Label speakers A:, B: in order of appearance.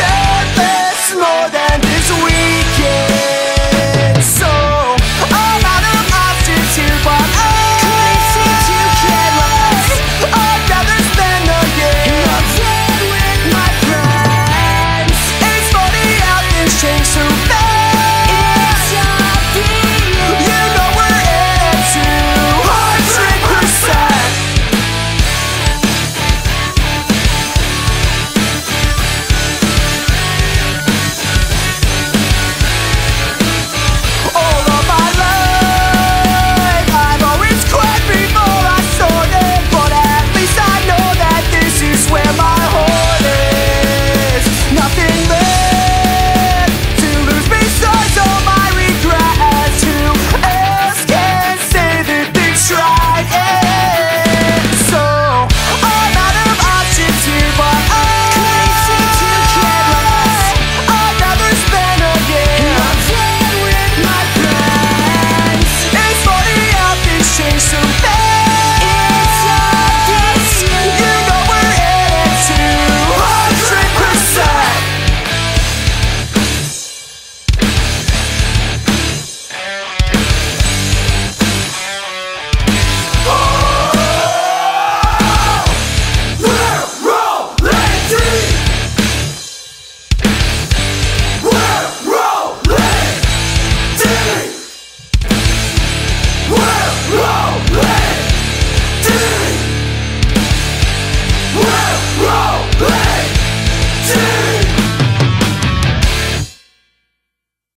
A: Yeah! right, yeah.